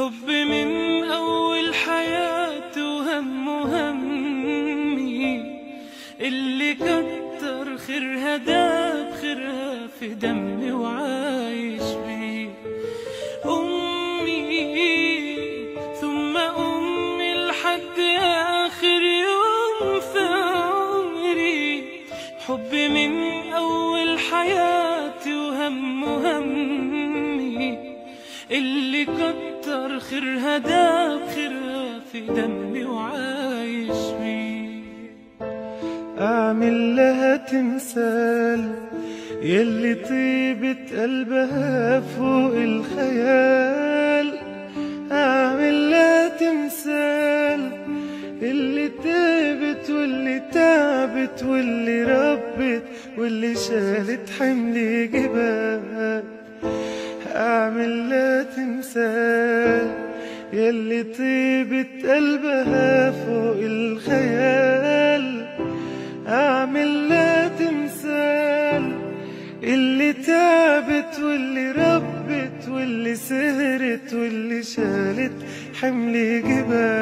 حب من أول حياتي وهم همي. اللي كتر خيرها داب خيرها في دمي وعايش بيه. أمي ثم أمي لحد آخر يوم في عمري حب من أول حياتي وهم همي. اللي كتر خيرها داب خيرها في دمي وعايش بيه أعمل لها تمثال يلي طيبة قلبها فوق الخيال. أعمل لها تمثال اللي تعبت واللي تعبت واللي ربت واللي شالت حمل جبال. أعمل لها تمثال يلي طيبة قلبها فوق الخيال. أعمل لها تمثال اللي تعبت واللي ربت واللي سهرت واللي شالت حمل جبال.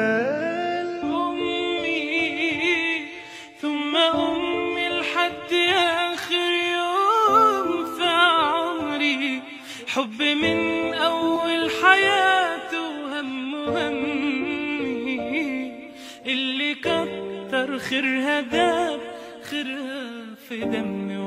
حب من أول حياتي وهم همي. اللي كتر خيرها داب خيرها في دمي.